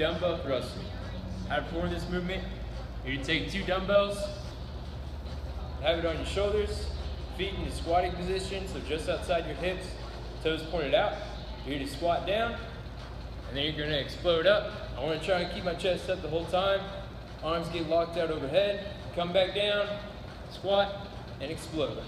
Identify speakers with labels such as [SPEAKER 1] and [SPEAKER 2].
[SPEAKER 1] dumbbell thrusting. How to perform this movement, You take two dumbbells, have it on your shoulders, feet in the squatting position, so just outside your hips, toes pointed out. You're gonna squat down, and then you're gonna explode up. I wanna try and keep my chest up the whole time. Arms get locked out overhead, come back down, squat, and explode.